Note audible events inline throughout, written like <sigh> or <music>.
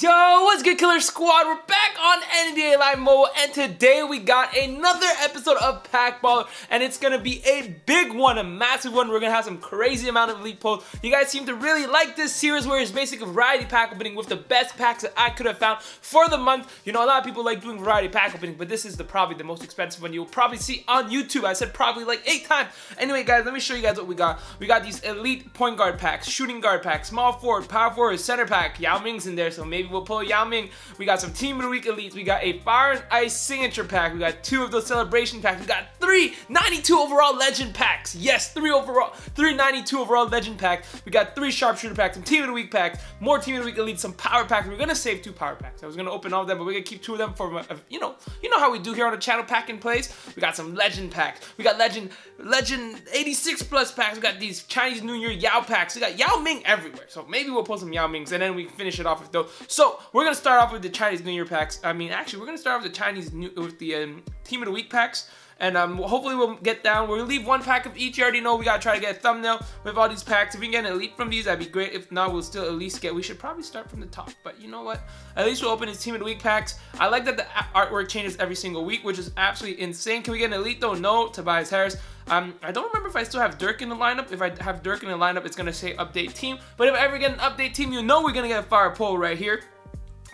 Yo, what's good, Killer Squad? We're back on NBA Live Mobile, and today we got another episode of Pack Baller, and it's gonna be a big one, a massive one. We're gonna have some crazy amount of elite pulls. You guys seem to really like this series where it's basically variety pack opening with the best packs that I could have found for the month. You know, a lot of people like doing variety pack opening, but this is the probably the most expensive one you'll probably see on YouTube. I said probably like eight times. Anyway, guys, let me show you guys what we got. We got these elite point guard packs, shooting guard packs, small forward, power forward, center pack. Yao Ming's in there, so maybe we'll pull Yao Ming. We got some Team of the Week Elites. We got a Fire and Ice Signature Pack. We got two of those Celebration Packs. We got three 92 overall Legend Packs. Yes, three overall, three 92 overall Legend Packs. We got three Sharpshooter Packs, some Team of the Week Packs, more Team of the Week Elites, some Power Packs. We're gonna save two Power Packs. I was gonna open all of them, but we're gonna keep two of them for, uh, you know, you know how we do here on the channel pack in place. We got some Legend Packs. We got Legend, Legend 86 plus packs. We got these Chinese New Year Yao packs. We got Yao Ming everywhere. So maybe we'll pull some Yao Mings and then we finish it off with those. So we're gonna start off with the Chinese New Year packs. I mean, actually, we're gonna start off with the Chinese New with the um, Team of the Week packs. And um, hopefully we'll get down. We'll leave one pack of each. You already know we gotta try to get a thumbnail with all these packs. If we can get an elite from these, that'd be great. If not, we'll still at least get. We should probably start from the top. But you know what? At least we'll open his Team of the Week packs. I like that the artwork changes every single week, which is absolutely insane. Can we get an elite though? No, Tobias Harris. Um, I don't remember if I still have Dirk in the lineup. If I have Dirk in the lineup, it's gonna say update team. But if I ever get an update team, you know we're gonna get a fire pole right here.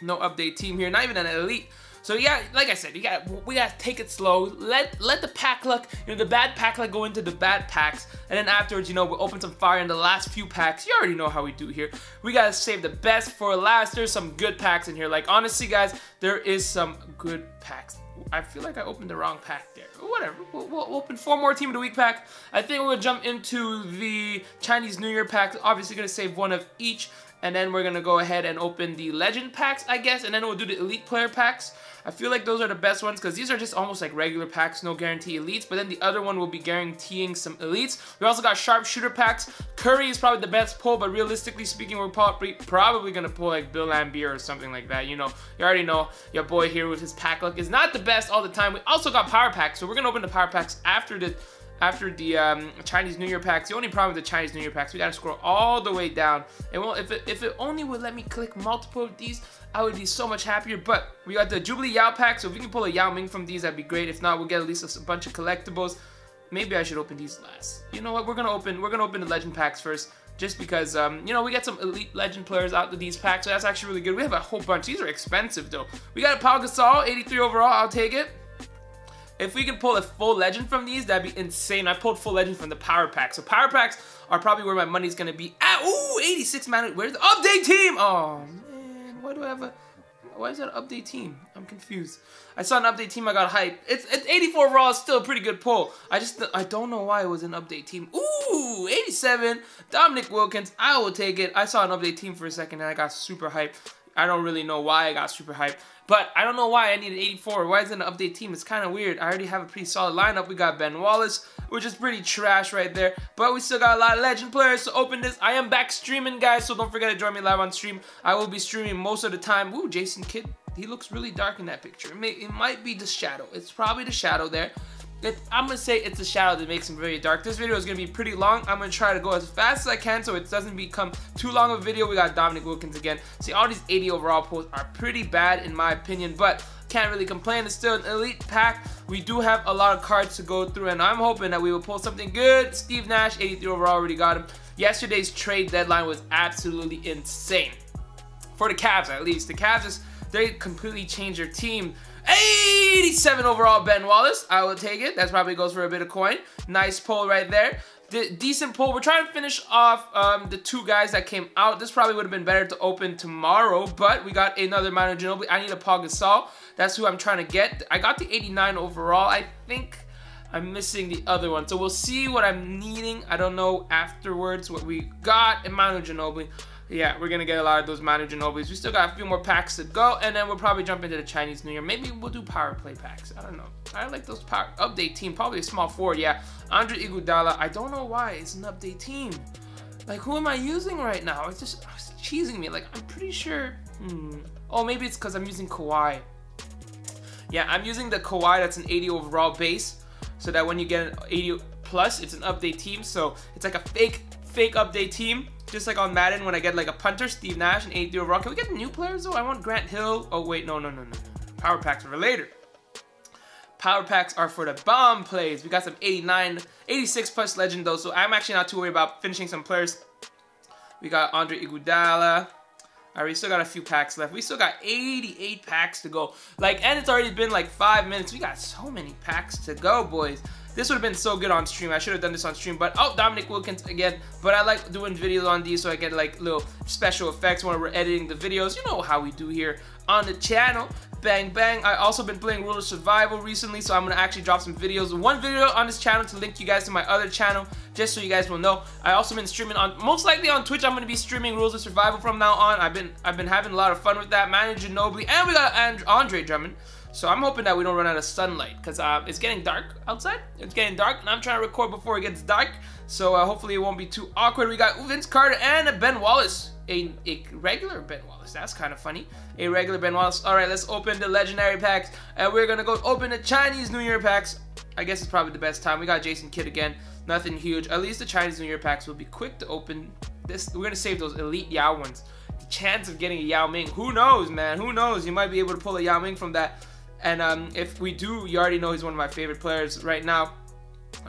No update team here, not even an elite. So yeah, like I said, you got we gotta take it slow. Let let the pack luck, you know, the bad pack luck go into the bad packs, and then afterwards, you know, we'll open some fire in the last few packs. You already know how we do here. We gotta save the best for last. There's some good packs in here. Like honestly, guys, there is some good packs. I feel like I opened the wrong pack there. Whatever. We'll, we'll, open four more Team of the Week pack. I think we'll jump into the Chinese New Year pack. Obviously, gonna save one of each. And then we're gonna go ahead and open the Legend packs, I guess. And then we'll do the Elite Player packs. I feel like those are the best ones because these are just almost like regular packs, no guarantee elites. But then the other one will be guaranteeing some elites. We also got sharpshooter packs. Curry is probably the best pull, but realistically speaking, we're probably, probably going to pull like Bill Laimbeer or something like that. You know, you already know your boy here with his pack luck is not the best all the time. We also got power packs, so we're going to open the power packs after the after the um, Chinese New Year packs. The only problem with the Chinese New Year packs, we gotta scroll all the way down. It won't, if it, if it only would let me click multiple of these, I would be so much happier. But we got the Jubilee Yao pack, so if we can pull a Yao Ming from these, that'd be great. If not, we'll get at least a, bunch of collectibles. Maybe I should open these last. You know what? We're gonna open. We're gonna open the Legend packs first just because, um, you know, we get some elite legend players out of these packs, so that's actually really good. We have a whole bunch. These are expensive, though. We got a Pau Gasol, 83 overall. I'll take it. If we can pull a full legend from these, that'd be insane. I pulled full legend from the power pack. So power packs are probably where my money's gonna be at. Ooh, 86 man. Where's the update team? Oh man, why do I have a why is that update team? I'm confused. I saw an update team, I got hyped. It's, it's 84 raw, still a pretty good pull. I just, I don't know why it was an update team. Ooh, 87, Dominique Wilkins, I will take it. I saw an update team for a second and I got super hyped. I don't really know why I got super hyped. But I don't know why I needed 84. Why is it an update team? It's kind of weird. I already have a pretty solid lineup. We got Ben Wallace, which is pretty trash right there. But we still got a lot of legend players to open this. I am back streaming, guys, so don't forget to join me live on stream. I will be streaming most of the time. Ooh, Jason Kidd. He looks really dark in that picture. It, may, it might be the shadow. It's probably the shadow there. It, I'm gonna say it's a shadow that makes him very dark. This video is gonna be pretty long. I'm gonna try to go as fast as I can so it doesn't become too long of a video. We got Dominique Wilkins again. See, all these 80 overall pulls are pretty bad in my opinion, but can't really complain. It's still an elite pack. We do have a lot of cards to go through, and I'm hoping that we will pull something good. Steve Nash, 83 overall, already got him. Yesterday's trade deadline was absolutely insane. For the Cavs, at least. The Cavs, just, they completely changed their team. 87 overall Ben Wallace. I will take it. That probably goes for a bit of coin. Nice pull right there. De decent pull. We're trying to finish off um, the two guys that came out. This probably would have been better to open tomorrow, but we got another Manu Ginobili. I need a Paul Gasol. That's who I'm trying to get. I got the 89 overall. I think I'm missing the other one. So we'll see what I'm needing. I don't know afterwards what we got in Manu Ginobili yeah, we're gonna get a lot of those Manu Ginobili's. We still got a few more packs to go, and then we'll probably jump into the Chinese New Year. Maybe we'll do power play packs. I don't know. I like those power update team. Probably a small forward. Yeah, Andre Iguodala. I don't know why it's an update team. Like, who am I using right now? It's just it's cheesing me. Like, I'm pretty sure. Hmm. Oh, maybe it's because I'm using Kawhi. Yeah, I'm using the Kawhi that's an 80 overall base, so that when you get an 80 plus, it's an update team. So it's like a fake fake update team just like on Madden when I get like a punter, Steve Nash, and 83 overall. Can we get new players though? I want Grant Hill. Oh wait, no, no, no, no, no. Power packs for later. Power packs are for the bomb plays. We got some 89, 86 plus legend though, so I'm actually not too worried about finishing some players. We got Andre Iguodala. Alright, we still got a few packs left. We still got 88 packs to go. Like, and it's already been like five minutes. We got so many packs to go, boys. This would have been so good on stream. I should have done this on stream. But, oh, Dominique Wilkins again. But I like doing videos on these so I get like little special effects when we're editing the videos. You know how we do here on the channel. Bang Bang. I also been playing Rules of Survival recently, so I'm gonna actually drop some videos. One video on this channel to link you guys to my other channel, just so you guys will know. I also been streaming on, most likely on Twitch. I'm gonna be streaming Rules of Survival from now on. I've been, I've been having a lot of fun with that. Manu Nobly, and we got Andre Drummond. So I'm hoping that we don't run out of sunlight because uh, it's getting dark outside. It's getting dark and I'm trying to record before it gets dark. So uh, hopefully it won't be too awkward. We got Vince Carter and Ben Wallace. A, a regular Ben Wallace. That's kind of funny. A regular Ben Wallace. All right, let's open the legendary packs. And we're going to go open the Chinese New Year packs. I guess it's probably the best time. We got Jason Kidd again. Nothing huge. At least the Chinese New Year packs will be quick to open. This We're going to save those elite Yao ones. The chance of getting a Yao Ming. Who knows, man? Who knows? You might be able to pull a Yao Ming from that and um, if we do, you already know he's one of my favorite players right now.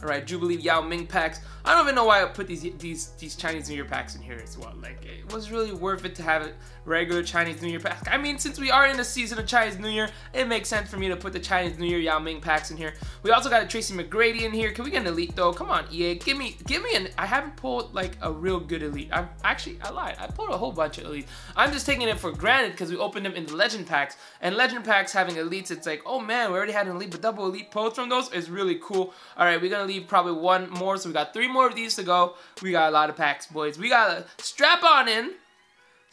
All right, Jubilee Yao Ming packs. I don't even know why I put these these these Chinese New Year packs in here as well. Like it was really worth it to have a regular Chinese New Year pack. I mean, since we are in the season of Chinese New Year, it makes sense for me to put the Chinese New Year Yao Ming packs in here. We also got a Tracy McGrady in here. Can we get an elite though? Come on, EA, give me give me an. I haven't pulled like a real good elite. I've actually I lied. I pulled a whole bunch of elites. I'm just taking it for granted because we opened them in the legend packs. And legend packs having elites, it's like, oh man, we already had an elite, but double elite pulls from those is really cool. All right, we're gonna leave probably one more, so we got three more of these to go. We got a lot of packs, boys. We gotta strap on in,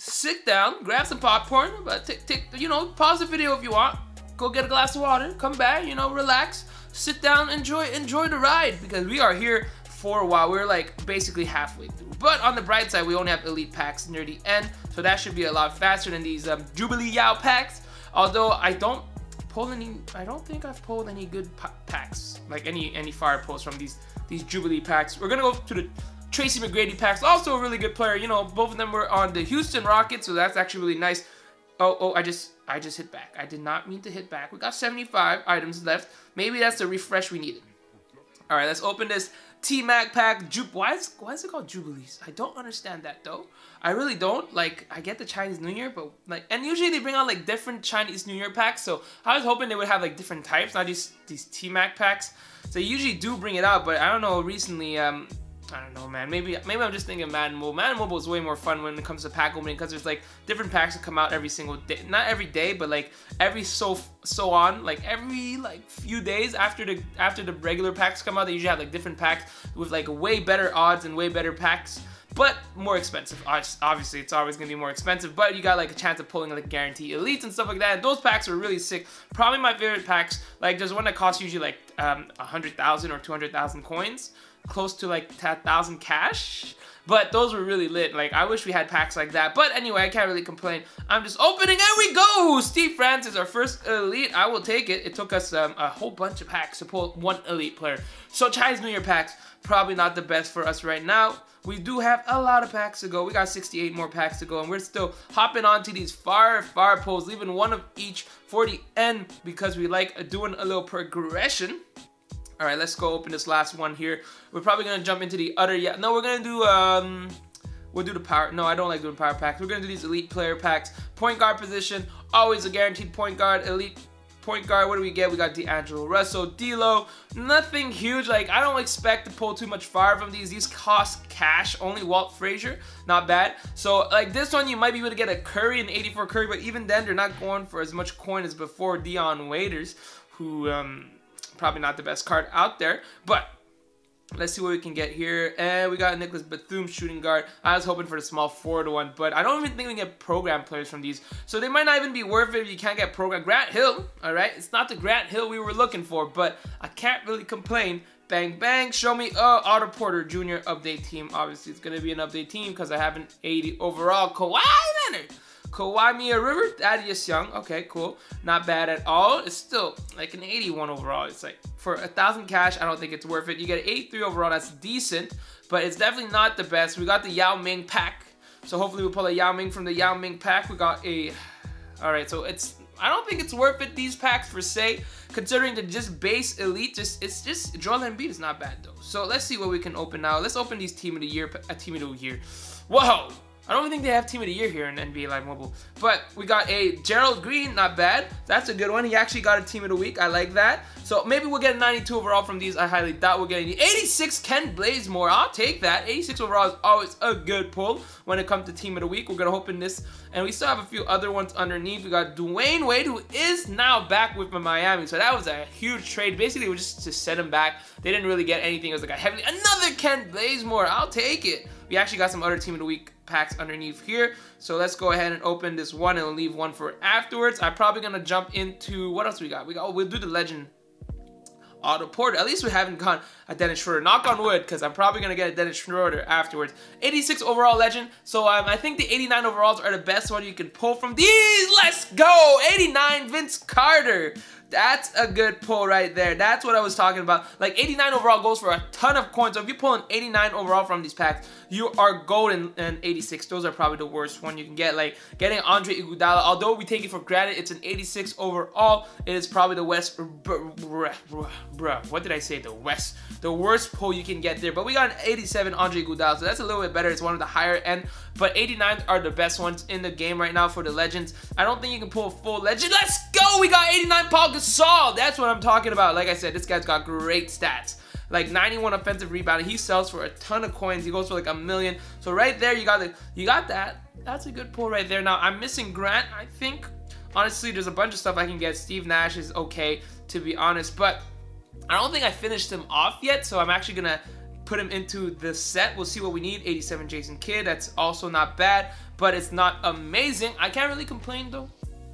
sit down, grab some popcorn, but take, take, you know, pause the video if you want. Go get a glass of water, come back, you know, relax, sit down, enjoy, enjoy the ride because we are here for a while. We're like basically halfway through. But on the bright side, we only have elite packs near the end, so that should be a lot faster than these um, Jubilee Yao packs. Although I don't pull any, I don't think I've pulled any good packs, like any any fire pulls from these these Jubilee packs. We're gonna go to the Tracy McGrady packs, also a really good player. You know, both of them were on the Houston Rockets, so that's actually really nice. Oh, oh, I just, I just hit back. I did not mean to hit back. We got 75 items left. Maybe that's the refresh we needed. All right, let's open this T-Mac pack. Ju why, is, why is it called Jubilees? I don't understand that, though. I really don't. Like, I get the Chinese New Year, but, like, and usually they bring out, like, different Chinese New Year packs, so I was hoping they would have, like, different types, not just these T-Mac packs. So they usually do bring it out, but I don't know, recently, um, I don't know, man. Maybe maybe I'm just thinking Madden Mobile. Madden Mobile is way more fun when it comes to pack opening because there's like different packs that come out every single day. Not every day, but like every so so on. Like every like few days after the after the regular packs come out, they usually have like different packs with like way better odds and way better packs but more expensive. Obviously, it's always gonna be more expensive, but you got like a chance of pulling like guarantee elites and stuff like that. And those packs are really sick. Probably my favorite packs. Like there's one that costs usually like um, a hundred thousand or two hundred thousand coins close to like 10,000 cash. But those were really lit. Like, I wish we had packs like that. But anyway, I can't really complain. I'm just opening and we go! Steve Francis, our first elite. I will take it. It took us um, a whole bunch of packs to pull one elite player. So Chinese New Year packs, probably not the best for us right now. We do have a lot of packs to go. We got 68 more packs to go, and we're still hopping onto these far, far pulls, leaving one of each for the end because we like doing a little progression. All right, let's go open this last one here. We're probably gonna jump into the other, yeah, no, we're gonna do, um, we'll do the power, no, I don't like doing power packs. We're gonna do these elite player packs. Point guard position, always a guaranteed point guard, elite point guard, what do we get? We got D'Angelo Russell, D'Lo, nothing huge. Like, I don't expect to pull too much fire from these. These cost cash, only Walt Frazier, not bad. So, like, this one, you might be able to get a Curry, an 84 Curry, but even then, they're not going for as much coin as before Dion Waiters, who, um, probably not the best card out there, but Let's see what we can get here. And we got Nicolas Batum shooting guard. I was hoping for the small forward one, but I don't even think we can get program players from these. So they might not even be worth it if you can't get program. Grant Hill, all right? It's not the Grant Hill we were looking for, but I can't really complain. Bang, bang. Show me uh, Otto Porter Jr. update team. Obviously, it's going to be an update team because I have an 80 overall. Kawhi Leonard. Kawhi Mia River, Thaddeus Young. Okay, cool. Not bad at all. It's still like an 81 overall. It's like for a thousand cash, I don't think it's worth it. You get 83 overall, that's decent, but it's definitely not the best. We got the Yao Ming pack So hopefully we'll pull a Yao Ming from the Yao Ming pack. We got a... <sighs> Alright, so it's... I don't think it's worth it, these packs, per se. Considering the just base elite, just it's just... Joel Embiid is not bad, though. So let's see what we can open now. Let's open these Team of the Year... A Team of the Year. Whoa! I don't think they have Team of the Year here in NBA Live Mobile. But we got a Gerald Green, not bad. That's a good one. He actually got a Team of the Week. I like that. So maybe we'll get a 92 overall from these. I highly doubt we'll get any. 86 Kent Bazemore. I'll take that. 86 overall is always a good pull when it comes to Team of the Week. We're going to hope in this. And we still have a few other ones underneath. We got Dwyane Wade, who is now back with Miami. So that was a huge trade. Basically, was just to send him back. They didn't really get anything. It was like a heavily... Another Kent Bazemore. I'll take it. We actually got some other Team of the Week packs underneath here. So let's go ahead and open this one and leave one for afterwards. I'm probably going to jump into... What else we got? We got... Oh, we'll do the Legend Otto Porter. At least we haven't gone a Dennis Schroeder. Knock on wood, because I'm probably going to get a Dennis Schroeder afterwards. 86 overall legend. So um, I think the 89 overalls are the best one you can pull from these. Let's go. 89 Vince Carter. That's a good pull right there. That's what I was talking about. Like 89 overall goes for a ton of coins. So if you pull an 89 overall from these packs, you are golden and 86. Those are probably the worst one you can get. Like getting Andre Iguodala, although we take it for granted, it's an 86 overall. It is probably the West, bruh, what did I say? The West, the worst pull you can get there. But we got an 87 Andre Iguodala, so that's a little bit better. It's one of the higher end. But 89 are the best ones in the game right now for the legends. I don't think you can pull a full legend. Let's go! We got 89 Paul Gasol. That's what I'm talking about. Like I said, this guy's got great stats. Like 91 offensive rebounding. He sells for a ton of coins. He goes for like a million. So right there, you got the, you got that. That's a good pull right there. Now I'm missing Grant. I think honestly, there's a bunch of stuff I can get. Steve Nash is okay to be honest, but I don't think I finished him off yet. So I'm actually gonna put him into the set. We'll see what we need. 87 Jason Kidd. That's also not bad, but it's not amazing. I can't really complain though.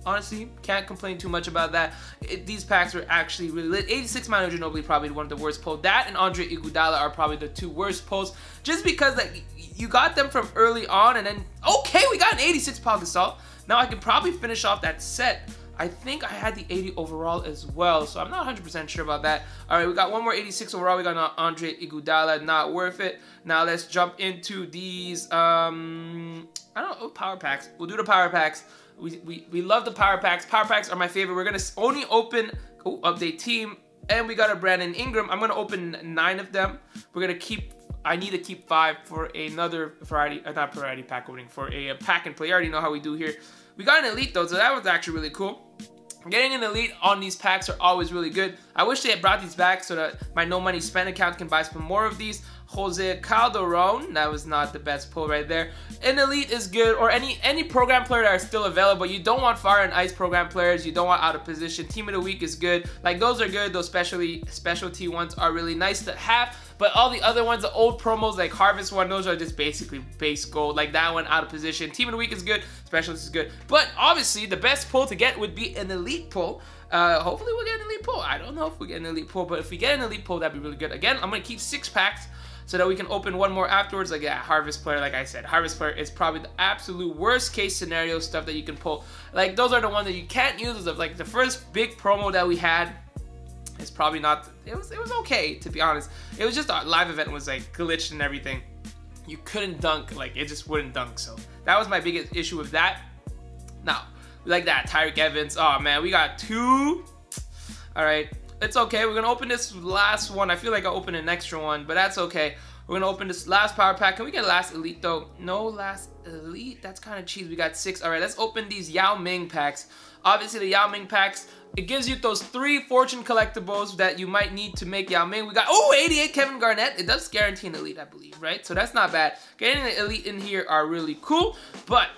Honestly, can't complain too much about that. It, these packs are actually really lit. 86 Manu Ginobili probably one of the worst pulls. That and Andre Iguodala are probably the two worst pulls, just because like you got them from early on, and then okay, we got an 86 Paul Gasol. Now I can probably finish off that set I think I had the 80 overall as well, so I'm not 100% sure about that. All right, we got one more 86 overall. We got Andre Iguodala, not worth it. Now let's jump into these, um, I don't know, power packs. We'll do the power packs. We, we, we love the power packs. Power packs are my favorite. We're going to only open, oh, update team, and we got a Brandon Ingram. I'm going to open nine of them. We're going to keep I need to keep five for another variety, uh, not variety pack opening, for a, a pack and play. I already know how we do here. We got an elite though, so that was actually really cool. Getting an elite on these packs are always really good. I wish they had brought these back so that my no money spent account can buy some more of these. Jose Calderon, that was not the best pull right there. An elite is good, or any any program player that are still available. You don't want fire and ice program players. You don't want out of position. Team of the week is good. Like those are good. Those specialty specialty ones are really nice to have. But all the other ones, the old promos like Harvest one, those are just basically base gold. Like that one out of position. Team of the week is good. Specialist is good. But obviously, the best pull to get would be an elite pull. Uh, hopefully we'll get an elite pull. I don't know if we get an elite pull, but if we get an elite pull, that'd be really good. Again, I'm gonna keep six packs so that we can open one more afterwards. Like, yeah, Harvest Player, like I said, Harvest Player is probably the absolute worst case scenario stuff that you can pull. Like, those are the ones that you can't use. Like, the first big promo that we had it's probably not. It was it was okay to be honest. It was just a live event was like glitched and everything. You couldn't dunk like it just wouldn't dunk. So that was my biggest issue with that. Now like that Tyreke Evans. Oh man, we got two. All right, it's okay. We're gonna open this last one. I feel like I opened an extra one, but that's okay. We're gonna open this last power pack. Can we get last elite though? No last elite. That's kind of cheap. We got six. All right, let's open these Yao Ming packs. Obviously, the Yao Ming packs it gives you those three fortune collectibles that you might need to make Yao Ming. We got, oh, 88 Kevin Garnett. It does guarantee an elite, I believe, right? So that's not bad. Getting an elite in here are really cool, but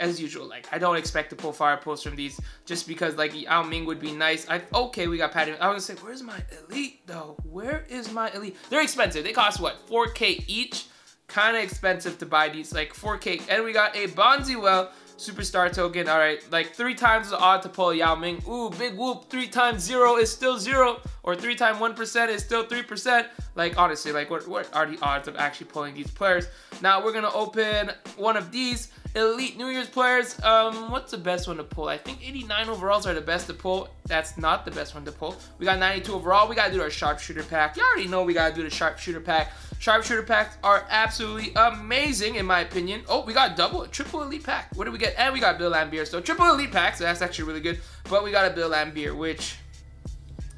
as usual, like I don't expect to pull fire pulls from these just because like Yao Ming would be nice. I okay, we got Patty. I was gonna say, where's my elite though? Where is my elite? They're expensive. They cost what 4K each. Kind of expensive to buy these, like 4K. And we got a Bonzi well superstar token. All right, like three times the odd to pull Yao Ming. Ooh, big whoop. Three times zero is still zero, or three times one percent is still three percent. Like honestly, like what what are the odds of actually pulling these players? Now we're gonna open one of these. Elite New Year's players, um, what's the best one to pull? I think 89 overalls are the best to pull. That's not the best one to pull. We got 92 overall. We gotta do our sharpshooter pack. You already know we gotta do the sharpshooter pack. Sharpshooter packs are absolutely amazing in my opinion. Oh, we got double, triple elite pack. What do we get? And we got Bill Laimbeer. So triple elite pack, so that's actually really good. But we got a Bill Laimbeer, which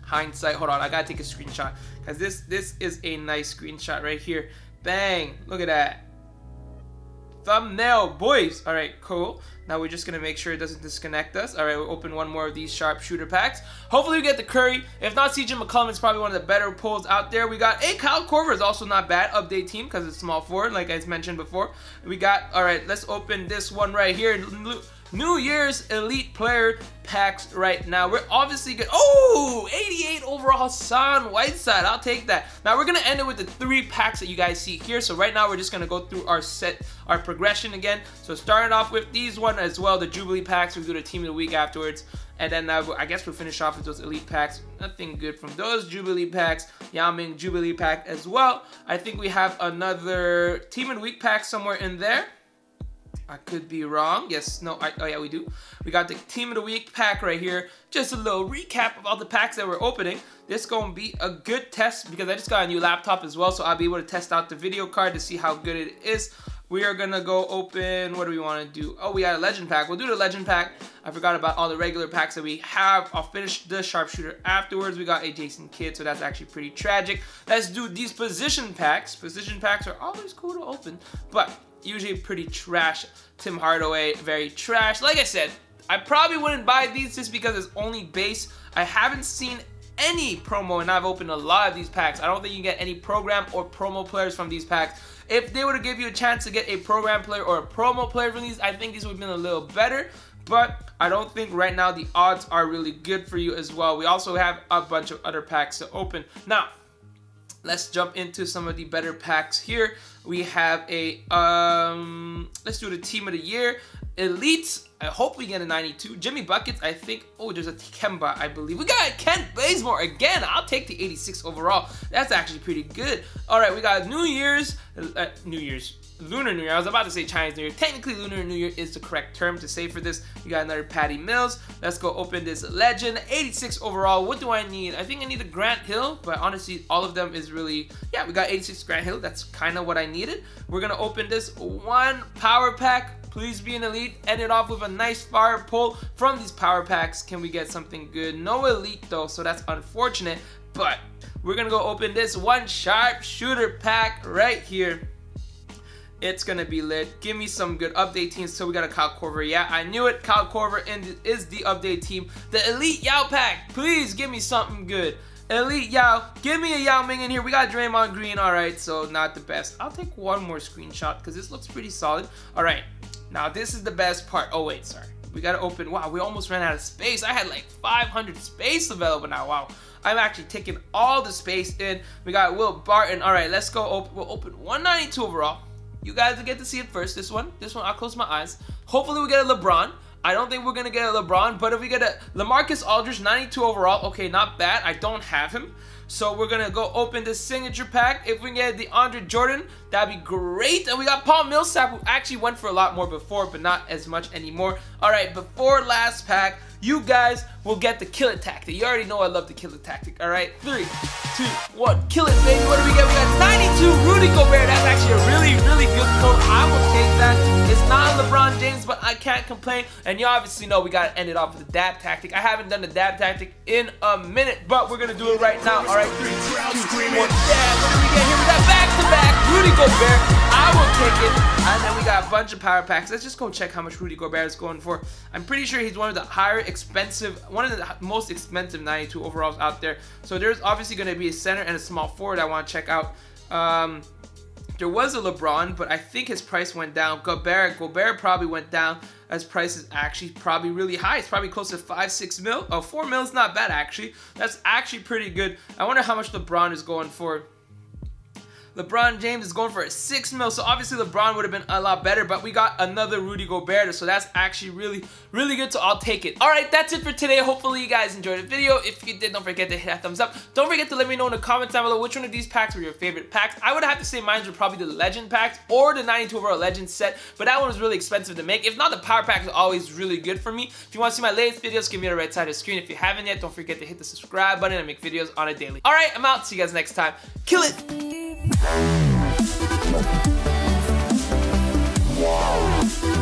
hindsight. Hold on, I gotta take a screenshot because this this is a nice screenshot right here. Bang! Look at that. Thumbnail, boys. All right, cool. Now we're just gonna make sure it doesn't disconnect us. All right, we'll open one more of these sharpshooter packs. Hopefully we get the Curry. If not, CJ McCollum is probably one of the better pulls out there. We got a Kyle Korver is also not bad. Update team because it's small forward, like I mentioned before. We got. All right, let's open this one right here. New Year's Elite Player packs right now. We're obviously good. Oh, 88 overall Hassan Whiteside. I'll take that. Now we're gonna end it with the three packs that you guys see here. So right now we're just gonna go through our set, our progression again. So starting off with these one as well, the Jubilee packs. We'll do the team of the week afterwards. And then uh, I guess we'll finish off with those elite packs. Nothing good from those Jubilee packs. Yao Ming Jubilee pack as well. I think we have another team of the week pack somewhere in there. I could be wrong. Yes, no, I, oh yeah, we do. We got the Team of the Week pack right here. Just a little recap of all the packs that we're opening. This gonna be a good test because I just got a new laptop as well, so I'll be able to test out the video card to see how good it is. We are gonna go open, what do we wanna do? Oh, we got a legend pack. We'll do the legend pack. I forgot about all the regular packs that we have. I'll finish the sharpshooter afterwards. We got a Jason Kidd, so that's actually pretty tragic. Let's do these position packs. Position packs are always cool to open, but usually pretty trash. Tim Hardaway, very trash. Like I said, I probably wouldn't buy these just because it's only base. I haven't seen any promo and I've opened a lot of these packs. I don't think you can get any program or promo players from these packs. If they were to give you a chance to get a program player or a promo player from these, I think these would have been a little better. But I don't think right now the odds are really good for you as well. We also have a bunch of other packs to open. Now, let's jump into some of the better packs here. We have a, um, let's do the team of the year. Elite, I hope we get a 92. Jimmy Buckets, I think, oh, there's a Kemba, I believe. We got Kent Bazemore again. I'll take the 86 overall. That's actually pretty good. All right, we got New Year's, uh, New Year's, Lunar New Year. I was about to say Chinese New Year. Technically, Lunar New Year is the correct term to say for this. We got another Patty Mills. Let's go open this Legend. 86 overall. What do I need? I think I need a Grant Hill, but honestly, all of them is really... Yeah, we got 86 Grant Hill. That's kind of what I needed. We're going to open this one Power Pack. Please be an elite. End it off with a nice fire pull from these power packs. Can we get something good? No elite though, so that's unfortunate. But we're gonna go open this one sharp shooter pack right here. It's gonna be lit. Give me some good update teams. So we got a Kyle Korver. Yeah, I knew it. Kyle Korver is the update team. The Elite Yao pack. Please give me something good. Elite Yao. Give me a Yao Ming in here. We got Draymond Green. All right, so not the best. I'll take one more screenshot because this looks pretty solid. All right, now this is the best part. Oh wait, sorry. We gotta open. Wow, we almost ran out of space. I had like 500 space available now. Wow. I'm actually taking all the space in. We got Will Barton. All right, let's go. Open. We'll open 192 overall. You guys will get to see it first. This one. This one, I'll close my eyes. Hopefully we get a LeBron. I don't think we're gonna get a LeBron, but if we get a LaMarcus Aldridge, 92 overall, okay, not bad. I don't have him. So we're gonna go open the signature pack. If we get the Andre Jordan, that'd be great. And we got Paul Millsap, who actually went for a lot more before, but not as much anymore. All right, before last pack, you guys will get the kill it tactic. You already know I love the kill it tactic. All right, three, two, one, kill it, baby. What do we get? We got 92 Rudy Gobert. That's actually a really, really good pull. I will take that. It's not LeBron James, but I can't complain. And you obviously know we got to end it off with the dab tactic. I haven't done the dab tactic in a minute, but we're going to do it right now. All right, three, two, one, dab. What do we get here? We got back-to-back -back Rudy Gobert. I will take it. And then we got a bunch of power packs. Let's just go check how much Rudy Gobert is going for. I'm pretty sure he's one of the higher expensive, one of the most expensive 92 overalls out there. So there's obviously going to be a center and a small forward I want to check out. Um, there was a LeBron, but I think his price went down. Gobert, Gobert probably went down as price is actually probably really high. It's probably close to five, six mil. Oh, four mil is not bad actually. That's actually pretty good. I wonder how much LeBron is going for. LeBron James is going for a 6 mil. So obviously LeBron would have been a lot better, but we got another Rudy Gobert. So that's actually really, really good. So I'll take it. All right, that's it for today. Hopefully you guys enjoyed the video. If you did, don't forget to hit that thumbs up. Don't forget to let me know in the comments down below which one of these packs were your favorite packs. I would have to say mine were probably the Legend packs or the 92 overall Legend set, but that one was really expensive to make. If not, the Power Pack is always really good for me. If you want to see my latest videos, give me the right side of the screen. If you haven't yet, don't forget to hit the subscribe button. I make videos on a daily. All right, I'm out. See you guys next time. Kill it! Wow.